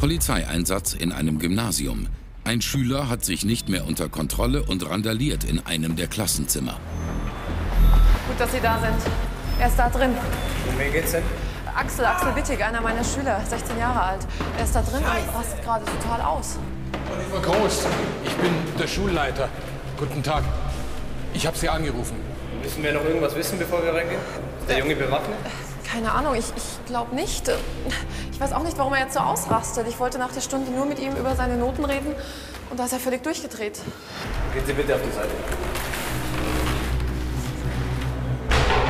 Polizeieinsatz in einem Gymnasium. Ein Schüler hat sich nicht mehr unter Kontrolle und randaliert in einem der Klassenzimmer. Gut, dass Sie da sind. Er ist da drin. Um wen geht's denn? Axel, Axel Wittig, einer meiner Schüler, 16 Jahre alt. Er ist da drin und rastet gerade total aus. Oliver Groß, ich bin der Schulleiter. Guten Tag. Ich habe Sie angerufen. Müssen wir noch irgendwas wissen, bevor wir reingehen? Ist der Junge bewaffnet? Keine Ahnung, ich, ich glaube nicht. Ich weiß auch nicht, warum er jetzt so ausrastet. Ich wollte nach der Stunde nur mit ihm über seine Noten reden und da ist er völlig durchgedreht. Gehen Sie bitte auf die Seite.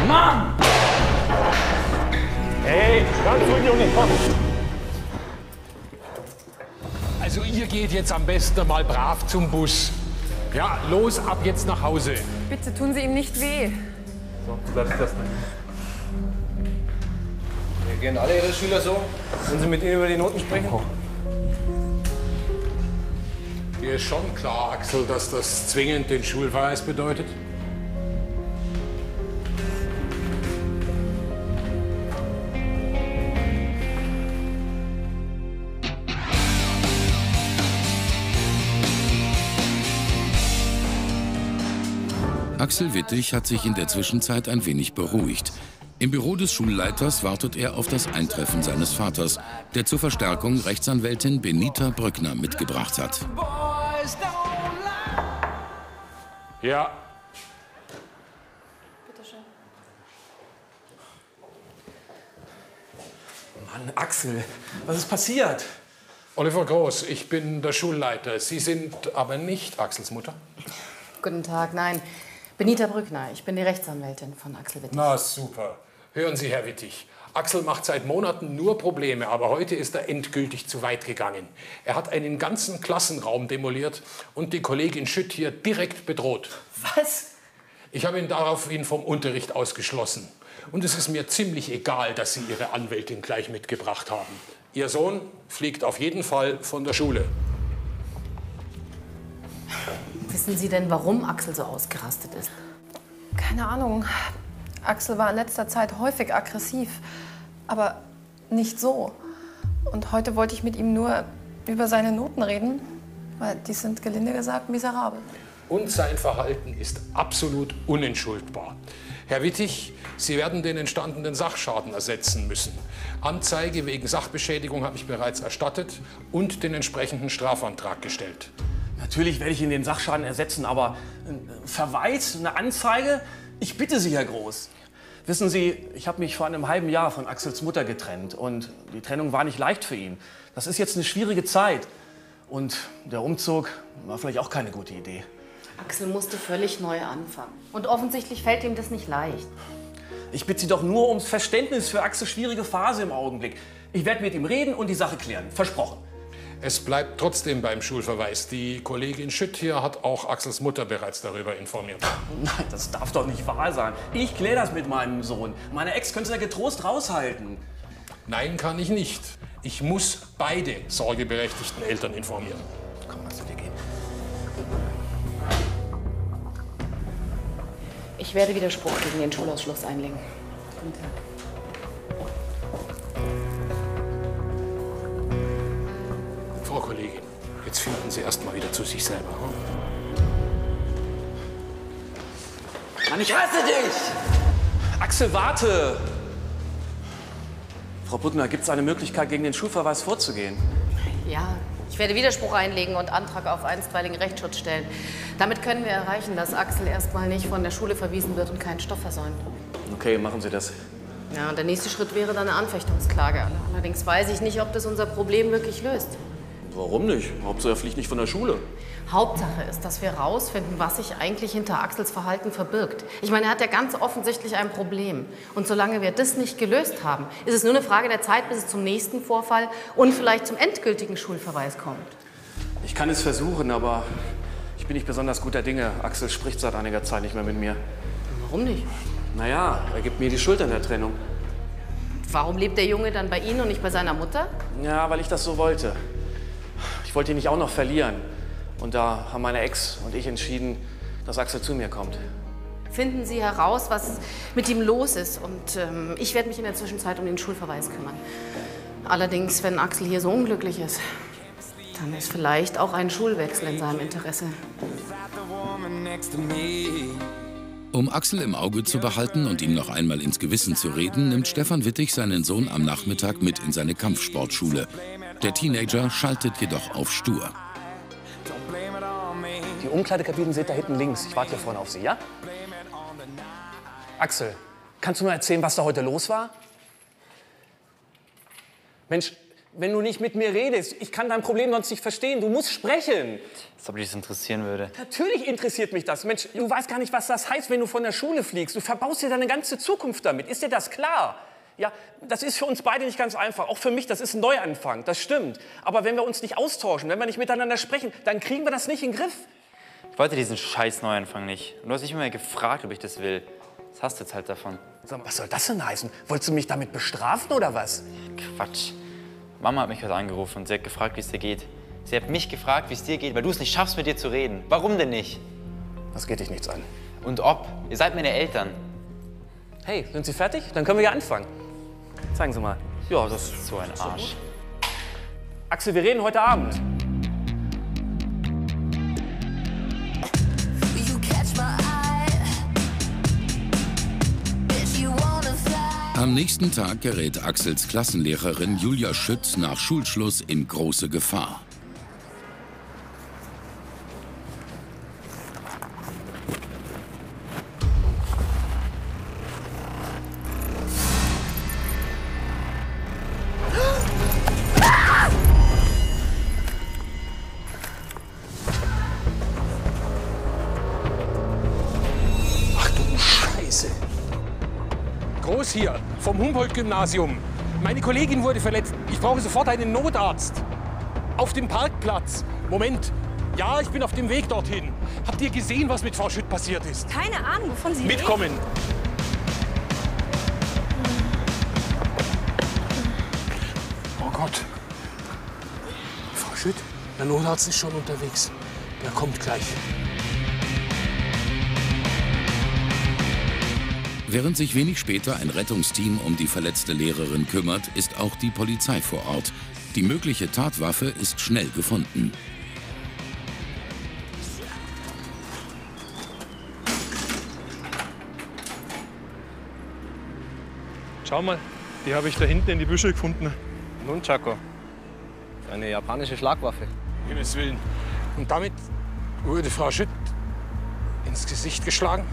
Mann! Hey, ganz ruhig, Junge, komm. Also ihr geht jetzt am besten mal brav zum Bus. Ja, los, ab jetzt nach Hause. Bitte tun Sie ihm nicht weh. So, du bleibst das nicht. Reagieren alle Ihre Schüler so, wenn Sie mit ihnen über die Noten sprechen? Dir ist schon klar, Axel, dass das zwingend den Schulverweis bedeutet? Axel Wittig hat sich in der Zwischenzeit ein wenig beruhigt. Im Büro des Schulleiters wartet er auf das Eintreffen seines Vaters, der zur Verstärkung Rechtsanwältin Benita Brückner mitgebracht hat. Ja. Bitte schön. Mann, Axel, was ist passiert? Oliver Groß, ich bin der Schulleiter. Sie sind aber nicht Axels Mutter? Guten Tag, nein. Benita Brückner, ich bin die Rechtsanwältin von Axel Wittig. Na super. Hören Sie, Herr Wittig. Axel macht seit Monaten nur Probleme, aber heute ist er endgültig zu weit gegangen. Er hat einen ganzen Klassenraum demoliert und die Kollegin Schütt hier direkt bedroht. Was? Ich habe ihn daraufhin vom Unterricht ausgeschlossen. Und es ist mir ziemlich egal, dass Sie Ihre Anwältin gleich mitgebracht haben. Ihr Sohn fliegt auf jeden Fall von der Schule. Wissen Sie denn, warum Axel so ausgerastet ist? Keine Ahnung. Axel war in letzter Zeit häufig aggressiv, aber nicht so. Und heute wollte ich mit ihm nur über seine Noten reden, weil die sind gelinde gesagt miserabel. Und sein Verhalten ist absolut unentschuldbar. Herr Wittig, Sie werden den entstandenen Sachschaden ersetzen müssen. Anzeige wegen Sachbeschädigung habe ich bereits erstattet und den entsprechenden Strafantrag gestellt. Natürlich werde ich Ihnen den Sachschaden ersetzen, aber ein Verweis, eine Anzeige? Ich bitte Sie, Herr Groß. Wissen Sie, ich habe mich vor einem halben Jahr von Axels Mutter getrennt und die Trennung war nicht leicht für ihn. Das ist jetzt eine schwierige Zeit und der Umzug war vielleicht auch keine gute Idee. Axel musste völlig neu anfangen. Und offensichtlich fällt ihm das nicht leicht. Ich bitte Sie doch nur ums Verständnis für Axels schwierige Phase im Augenblick. Ich werde mit ihm reden und die Sache klären. Versprochen. Es bleibt trotzdem beim Schulverweis. Die Kollegin Schütt hier hat auch Axels Mutter bereits darüber informiert. Nein, das darf doch nicht wahr sein. Ich kläre das mit meinem Sohn. Meine Ex könnte da getrost raushalten. Nein, kann ich nicht. Ich muss beide sorgeberechtigten Eltern informieren. Komm, lass dir gehen. Ich werde Widerspruch gegen den Schulausschluss einlegen. Guten Tag. Kollegin, jetzt finden Sie erst mal wieder zu sich selber. hm? Mann, ich hasse dich! Axel, warte! Frau Brückner, gibt es eine Möglichkeit, gegen den Schulverweis vorzugehen? Ja, ich werde Widerspruch einlegen und Antrag auf einstweiligen Rechtsschutz stellen. Damit können wir erreichen, dass Axel erstmal nicht von der Schule verwiesen wird und keinen Stoff versäumt. Okay, machen Sie das. Ja, und der nächste Schritt wäre dann eine Anfechtungsklage. Allerdings weiß ich nicht, ob das unser Problem wirklich löst. Warum nicht? Hauptsache, er fliegt nicht von der Schule. Hauptsache ist, dass wir rausfinden, was sich eigentlich hinter Axels Verhalten verbirgt. Ich meine, er hat ja ganz offensichtlich ein Problem. Und solange wir das nicht gelöst haben, ist es nur eine Frage der Zeit, bis es zum nächsten Vorfall und vielleicht zum endgültigen Schulverweis kommt. Ich kann es versuchen, aber ich bin nicht besonders guter Dinge. Axel spricht seit einiger Zeit nicht mehr mit mir. Warum nicht? Naja, er gibt mir die Schuld an der Trennung. Warum lebt der Junge dann bei Ihnen und nicht bei seiner Mutter? Ja, weil ich das so wollte. Ich wollte ihn nicht auch noch verlieren. Und da haben meine Ex und ich entschieden, dass Axel zu mir kommt. Finden Sie heraus, was mit ihm los ist. Und ähm, ich werde mich in der Zwischenzeit um den Schulverweis kümmern. Allerdings, wenn Axel hier so unglücklich ist, dann ist vielleicht auch ein Schulwechsel in seinem Interesse. Um Axel im Auge zu behalten und ihm noch einmal ins Gewissen zu reden, nimmt Stefan Wittig seinen Sohn am Nachmittag mit in seine Kampfsportschule. Der Teenager schaltet jedoch auf stur. Die Umkleidekabinen sind da hinten links. Ich warte hier vorne auf Sie, ja? Axel, kannst du mir erzählen, was da heute los war? Mensch, wenn du nicht mit mir redest, ich kann dein Problem sonst nicht verstehen. Du musst sprechen. Als ob dich das interessieren würde. Natürlich interessiert mich das. Mensch, du weißt gar nicht, was das heißt, wenn du von der Schule fliegst. Du verbaust dir deine ganze Zukunft damit. Ist dir das klar? Ja, das ist für uns beide nicht ganz einfach. Auch für mich, das ist ein Neuanfang. Das stimmt. Aber wenn wir uns nicht austauschen, wenn wir nicht miteinander sprechen, dann kriegen wir das nicht in den Griff. Ich wollte diesen scheiß Neuanfang nicht. Und du hast nicht mehr gefragt, ob ich das will. Das hast du jetzt halt davon. Sag mal, was soll das denn heißen? Wolltest du mich damit bestrafen oder was? Quatsch. Mama hat mich heute angerufen und sie hat gefragt, wie es dir geht. Sie hat mich gefragt, wie es dir geht, weil du es nicht schaffst, mit dir zu reden. Warum denn nicht? Das geht dich nichts an. Und ob? Ihr seid meine Eltern. Hey, sind Sie fertig? Dann können wir ja anfangen. Zeigen Sie mal. Ja, das ist So ein Arsch. Axel, wir reden heute Abend. Am nächsten Tag gerät Axels Klassenlehrerin Julia Schütz nach Schulschluss in große Gefahr. Vom Humboldt-Gymnasium. Meine Kollegin wurde verletzt. Ich brauche sofort einen Notarzt. Auf dem Parkplatz. Moment. Ja, ich bin auf dem Weg dorthin. Habt ihr gesehen, was mit Frau Schütt passiert ist? Keine Ahnung, wovon Sie Mitkommen. Oh Gott. Frau Schütt, der Notarzt ist schon unterwegs. Der kommt gleich. Während sich wenig später ein Rettungsteam um die verletzte Lehrerin kümmert, ist auch die Polizei vor Ort. Die mögliche Tatwaffe ist schnell gefunden. Schau mal, die habe ich da hinten in die Büsche gefunden. Nunchaku. Eine japanische Schlagwaffe. Himmels Willen. Und damit wurde Frau Schütt ins Gesicht geschlagen?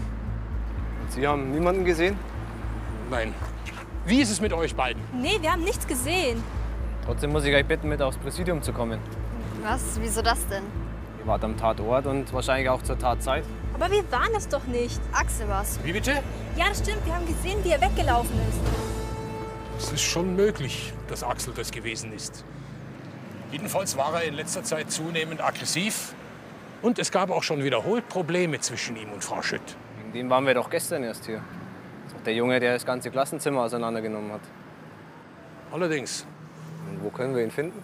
Sie haben niemanden gesehen? Nein. Wie ist es mit euch beiden? Nee, wir haben nichts gesehen. Trotzdem muss ich euch bitten, mit aufs Präsidium zu kommen. Was? Wieso das denn? Ihr wart am Tatort und wahrscheinlich auch zur Tatzeit. Aber wir waren es doch nicht. Axel war's. Wie bitte? Ja, das stimmt. Wir haben gesehen, wie er weggelaufen ist. Es ist schon möglich, dass Axel das gewesen ist. Jedenfalls war er in letzter Zeit zunehmend aggressiv. Und es gab auch schon wiederholt Probleme zwischen ihm und Frau Schütt. Wegen dem waren wir doch gestern erst hier. Das ist doch der Junge, der das ganze Klassenzimmer auseinandergenommen hat. Allerdings, Und wo können wir ihn finden?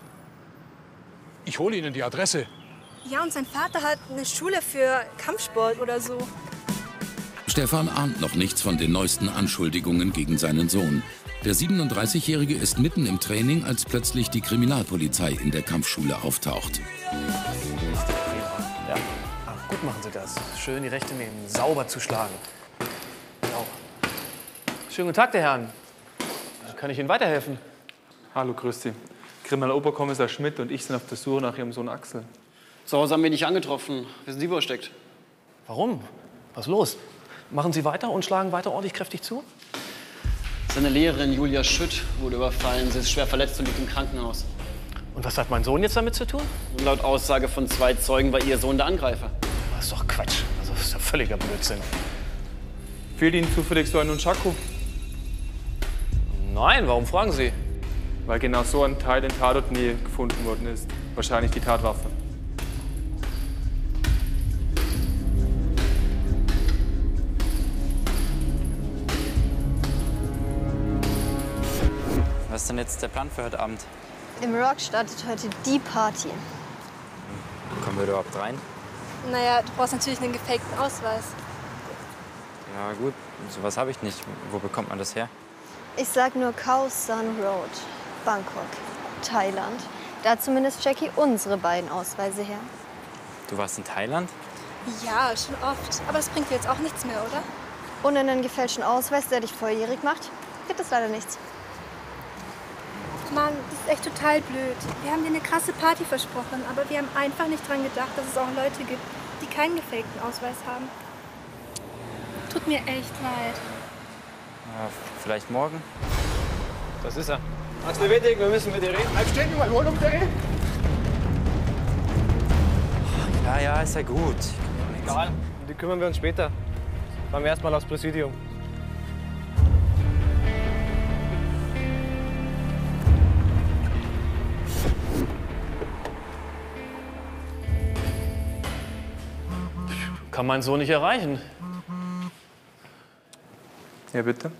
ich hole Ihnen die Adresse. Ja, und sein Vater hat eine Schule für Kampfsport oder so. Stefan ahnt noch nichts von den neuesten Anschuldigungen gegen seinen Sohn. Der 37-Jährige ist mitten im Training, als plötzlich die Kriminalpolizei in der Kampfschule auftaucht. Machen Sie das. Schön die Rechte nehmen, sauber zuschlagen. Genau. Schönen guten Tag, der Herrn. Kann ich Ihnen weiterhelfen? Hallo, grüß Sie. Kriminaloberkommissar Schmidt und ich sind auf der Suche nach Ihrem Sohn Axel. Zu Hause haben wir ihn nicht angetroffen. Wissen Sie, wo er steckt? Warum? Was ist los? Machen Sie weiter und schlagen weiter ordentlich kräftig zu? Seine Lehrerin Julia Schütt wurde überfallen. Sie ist schwer verletzt und liegt im Krankenhaus. Und was hat mein Sohn jetzt damit zu tun? Und laut Aussage von zwei Zeugen war ihr Sohn der Angreifer. Das ist doch Quatsch. Also, das ist ja völliger Blödsinn. Fehlt Ihnen zufällig so ein Nunchaku? Nein, warum fragen Sie? Weil genau so ein Teil in Tatortnähe gefunden worden ist. Wahrscheinlich die Tatwaffe. Was ist denn jetzt der Plan für heute Abend? Im Rock startet heute die Party. Kommen wir überhaupt rein? Naja, du brauchst natürlich einen gefakten Ausweis. Ja gut, sowas habe ich nicht. Wo bekommt man das her? Ich sag nur Khao Sun Road. Bangkok, Thailand. Da hat zumindest Jackie unsere beiden Ausweise her. Du warst in Thailand? Ja, schon oft. Aber das bringt dir jetzt auch nichts mehr, oder? Ohne einen gefälschten Ausweis, der dich volljährig macht, gibt es leider nichts. Mann, das ist echt total blöd. Wir haben dir eine krasse Party versprochen, aber wir haben einfach nicht dran gedacht, dass es auch Leute gibt, die keinen gefakten Ausweis haben. Tut mir echt leid. Ja, vielleicht morgen? Das ist er. Axel Wittig, wir müssen mit dir reden. Bleib stehen, Junge, hol um den! Ja, ja, ist ja gut. Egal, um die kümmern wir uns später. Fahren wir erstmal aufs Präsidium. Kann man so nicht erreichen. Ja, bitte.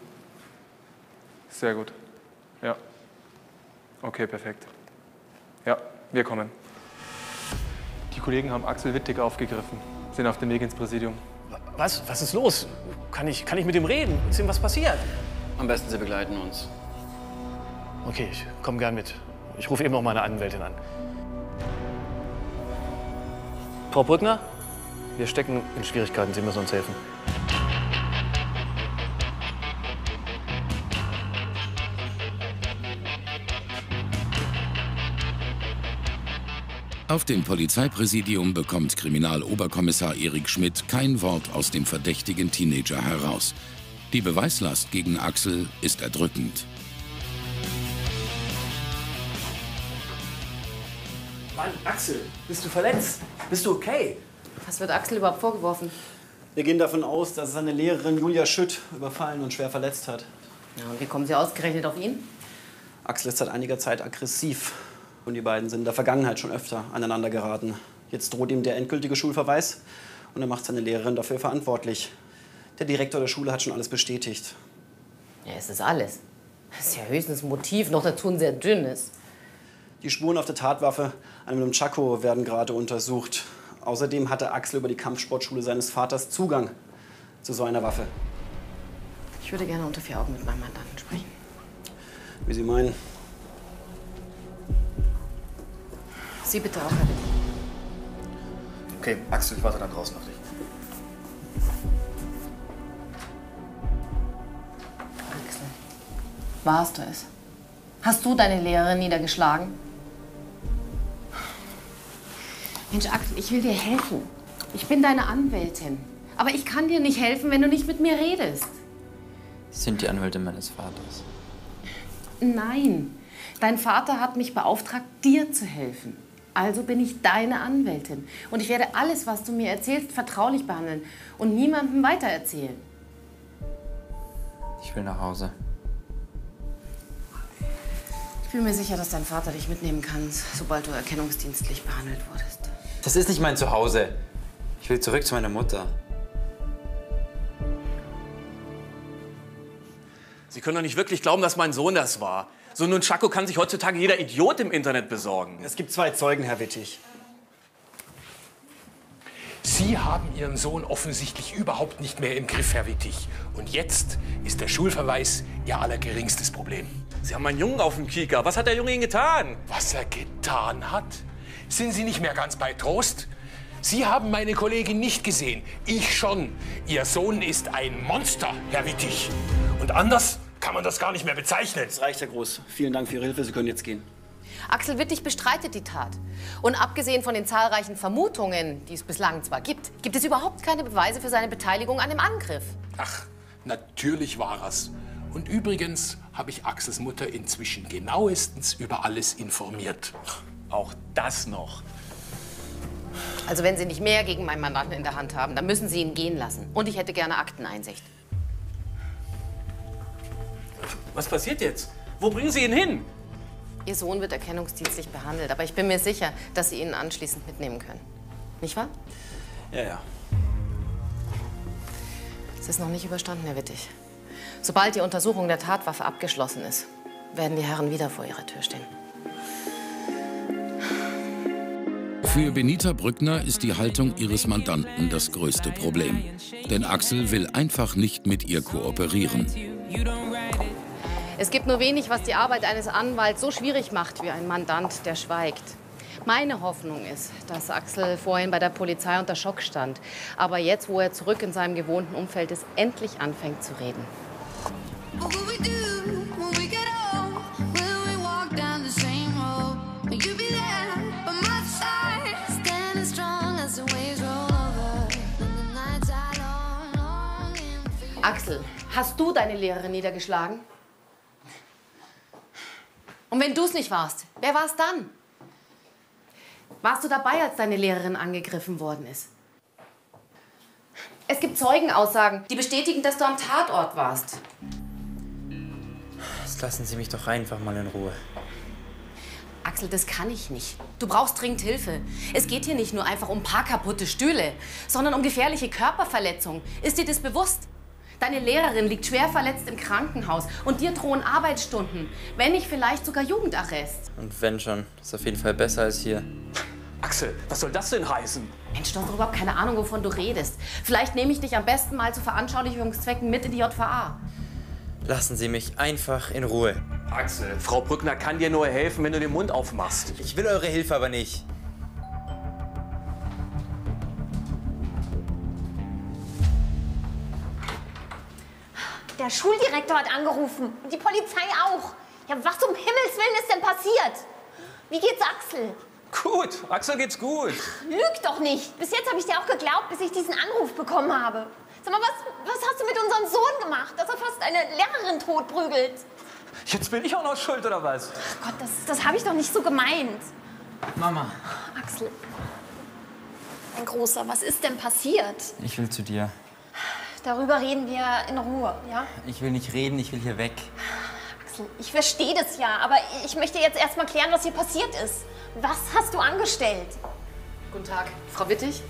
Sehr gut. Ja. Okay, perfekt. Ja, wir kommen. Die Kollegen haben Axel Wittig aufgegriffen, sind auf dem Weg ins Präsidium. Was? Was ist los? Kann ich, kann ich mit ihm reden? Ist ihm was passiert? Am besten Sie begleiten uns. Okay, ich komme gern mit. Ich rufe eben auch meine Anwältin an. Frau Brückner, wir stecken in Schwierigkeiten. Sie müssen uns helfen. Auf dem Polizeipräsidium bekommt Kriminaloberkommissar Erik Schmidt kein Wort aus dem verdächtigen Teenager heraus. Die Beweislast gegen Axel ist erdrückend. Mann, Axel, bist du verletzt? Bist du okay? Was wird Axel überhaupt vorgeworfen? Wir gehen davon aus, dass seine Lehrerin Julia Schütt überfallen und schwer verletzt hat. Ja, und wie kommen Sie ausgerechnet auf ihn? Axel ist seit einiger Zeit aggressiv. Und die beiden sind in der Vergangenheit schon öfter aneinander geraten. Jetzt droht ihm der endgültige Schulverweis und er macht seine Lehrerin dafür verantwortlich. Der Direktor der Schule hat schon alles bestätigt. Ja, es ist alles. Das ist ja höchstens ein Motiv, noch dazu ein sehr dünnes. Die Spuren auf der Tatwaffe an einem Chaco werden gerade untersucht. Außerdem hatte Axel über die Kampfsportschule seines Vaters Zugang zu so einer Waffe. Ich würde gerne unter vier Augen mit meinem Mandanten sprechen. Wie Sie meinen. Sie bitte auch, Herr Witt. Okay, Axel, ich warte dann draußen auf dich. Axel, warst du es? Hast du deine Lehrerin niedergeschlagen? Mensch, Axel, ich will dir helfen. Ich bin deine Anwältin. Aber ich kann dir nicht helfen, wenn du nicht mit mir redest. Sind die Anwältin meines Vaters. Nein, dein Vater hat mich beauftragt, dir zu helfen. Also bin ich deine Anwältin. Und ich werde alles, was du mir erzählst, vertraulich behandeln und niemandem weitererzählen. Ich will nach Hause. Ich bin mir sicher, dass dein Vater dich mitnehmen kann, sobald du erkennungsdienstlich behandelt wurdest. Das ist nicht mein Zuhause. Ich will zurück zu meiner Mutter. Sie können doch nicht wirklich glauben, dass mein Sohn das war. So ein Chaco kann sich heutzutage jeder Idiot im Internet besorgen. Es gibt zwei Zeugen, Herr Wittig. Sie haben Ihren Sohn offensichtlich überhaupt nicht mehr im Griff, Herr Wittig. Und jetzt ist der Schulverweis Ihr allergeringstes Problem. Sie haben meinen Jungen auf dem Kieker. Was hat der Junge Ihnen getan? Was er getan hat? Sind Sie nicht mehr ganz bei Trost? Sie haben meine Kollegin nicht gesehen. Ich schon. Ihr Sohn ist ein Monster, Herr Wittig. Und anders kann man das gar nicht mehr bezeichnen. Das reicht, Herr Groß. Vielen Dank für Ihre Hilfe. Sie können jetzt gehen. Axel Wittig bestreitet die Tat. Und abgesehen von den zahlreichen Vermutungen, die es bislang zwar gibt, gibt es überhaupt keine Beweise für seine Beteiligung an dem Angriff. Ach, natürlich war es. Und übrigens habe ich Axels Mutter inzwischen genauestens über alles informiert. Auch das noch. Also wenn Sie nicht mehr gegen meinen Mandanten in der Hand haben, dann müssen Sie ihn gehen lassen. Und ich hätte gerne Akteneinsicht. Was passiert jetzt? Wo bringen Sie ihn hin? Ihr Sohn wird erkennungsdienstlich behandelt, aber ich bin mir sicher, dass Sie ihn anschließend mitnehmen können. Nicht wahr? Ja, ja. Es ist noch nicht überstanden, Herr Wittig. Sobald die Untersuchung der Tatwaffe abgeschlossen ist, werden die Herren wieder vor Ihrer Tür stehen. Für Benita Brückner ist die Haltung ihres Mandanten das größte Problem. Denn Axel will einfach nicht mit ihr kooperieren. Es gibt nur wenig, was die Arbeit eines Anwalts so schwierig macht wie ein Mandant, der schweigt. Meine Hoffnung ist, dass Axel vorhin bei der Polizei unter Schock stand. Aber jetzt, wo er zurück in seinem gewohnten Umfeld ist, endlich anfängt zu reden. Hast du deine Lehrerin niedergeschlagen? Und wenn du es nicht warst, wer war es dann? Warst du dabei, als deine Lehrerin angegriffen worden ist? Es gibt Zeugenaussagen, die bestätigen, dass du am Tatort warst. Jetzt lassen Sie mich doch einfach mal in Ruhe. Axel, das kann ich nicht. Du brauchst dringend Hilfe. Es geht hier nicht nur einfach um ein paar kaputte Stühle, sondern um gefährliche Körperverletzungen. Ist dir das bewusst? Deine Lehrerin liegt schwer verletzt im Krankenhaus und dir drohen Arbeitsstunden, wenn nicht vielleicht sogar Jugendarrest. Und wenn schon, ist auf jeden Fall besser als hier. Axel, was soll das denn heißen? Mensch, du hast doch überhaupt keine Ahnung, wovon du redest. Vielleicht nehme ich dich am besten mal zu Veranschaulichungszwecken mit in die JVA. Lassen Sie mich einfach in Ruhe. Axel, Frau Brückner kann dir nur helfen, wenn du den Mund aufmachst. Ich will eure Hilfe aber nicht. Der Schuldirektor hat angerufen und die Polizei auch. Ja, was um Himmels Willen ist denn passiert? Wie geht's Axel? Gut, Axel geht's gut. Lüg doch nicht. Bis jetzt habe ich dir auch geglaubt, bis ich diesen Anruf bekommen habe. Sag mal, was, was hast du mit unserem Sohn gemacht, dass er fast eine Lehrerin totprügelt? Jetzt bin ich auch noch schuld, oder was? Ach Gott, das, das habe ich doch nicht so gemeint. Mama, Axel, mein Großer, was ist denn passiert? ich will zu dir. Darüber reden wir in Ruhe, ja? Ich will nicht reden, ich will hier weg. Axel, ich verstehe das ja, aber ich möchte jetzt erst mal klären, was hier passiert ist. Was hast du angestellt? Guten Tag, Frau Wittig.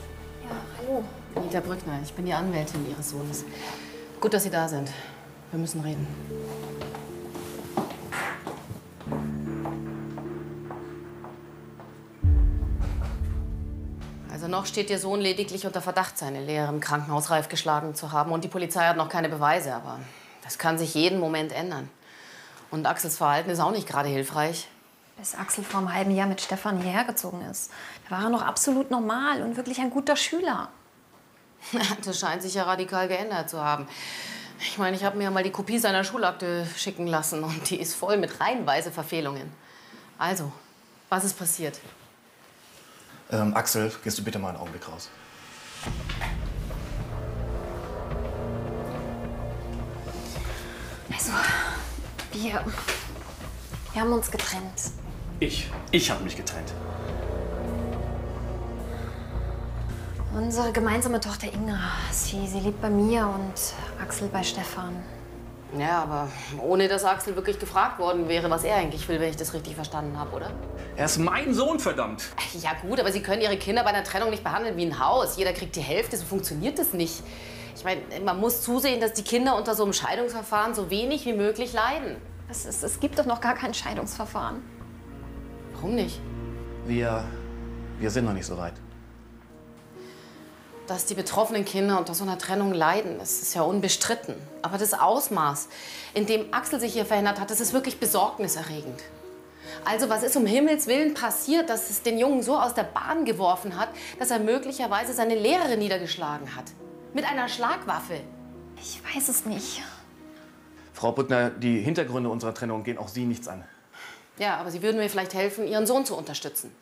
Ja, hallo. Anita Brückner, ich bin die Anwältin Ihres Sohnes. Gut, dass Sie da sind. Wir müssen reden. Noch steht Ihr Sohn lediglich unter Verdacht, seine Lehre im Krankenhaus reif geschlagen zu haben. Und die Polizei hat noch keine Beweise, aber das kann sich jeden Moment ändern. Und Axels Verhalten ist auch nicht gerade hilfreich. Bis Axel vor einem halben Jahr mit Stefan hierher gezogen ist. Da war er noch absolut normal und wirklich ein guter Schüler. Das scheint sich ja radikal geändert zu haben. Ich meine, ich habe mir ja mal die Kopie seiner Schulakte schicken lassen und die ist voll mit reihenweise Verfehlungen. Also, was ist passiert? Ähm, Axel, gehst du bitte mal einen Augenblick raus. Also, wir, wir haben uns getrennt. Ich. Ich habe mich getrennt. Unsere gemeinsame Tochter Inga, sie, sie lebt bei mir und Axel bei Stefan. Ja, aber ohne dass Axel wirklich gefragt worden wäre, was er eigentlich will, wenn ich das richtig verstanden habe, oder? Er ist mein Sohn, verdammt. Ja gut, aber Sie können Ihre Kinder bei einer Trennung nicht behandeln wie ein Haus. Jeder kriegt die Hälfte, so funktioniert das nicht. Ich meine, man muss zusehen, dass die Kinder unter so einem Scheidungsverfahren so wenig wie möglich leiden. Es, es, es gibt doch noch gar kein Scheidungsverfahren. Warum nicht? Wir, wir sind noch nicht so weit. Dass die betroffenen Kinder unter so einer Trennung leiden, das ist ja unbestritten. Aber das Ausmaß, in dem Axel sich hier verändert hat, das ist wirklich besorgniserregend. Also was ist um Himmels Willen passiert, dass es den Jungen so aus der Bahn geworfen hat, dass er möglicherweise seine Lehrerin niedergeschlagen hat? Mit einer Schlagwaffe. Ich weiß es nicht. Frau Brückner, die Hintergründe unserer Trennung gehen auch Sie nichts an. Ja, aber Sie würden mir vielleicht helfen, Ihren Sohn zu unterstützen.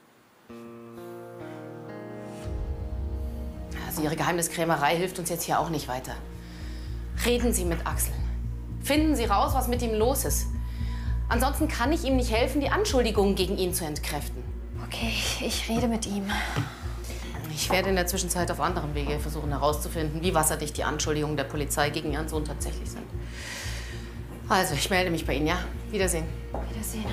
Ihre Geheimniskrämerei hilft uns jetzt hier auch nicht weiter. Reden Sie mit Axel. Finden Sie raus, was mit ihm los ist. Ansonsten kann ich ihm nicht helfen, die Anschuldigungen gegen ihn zu entkräften. Okay, ich rede mit ihm. Ich werde in der Zwischenzeit auf anderem Wege versuchen herauszufinden, wie wasserdicht die Anschuldigungen der Polizei gegen Ihren Sohn tatsächlich sind. Also, ich melde mich bei Ihnen, ja? Wiedersehen. Wiedersehen.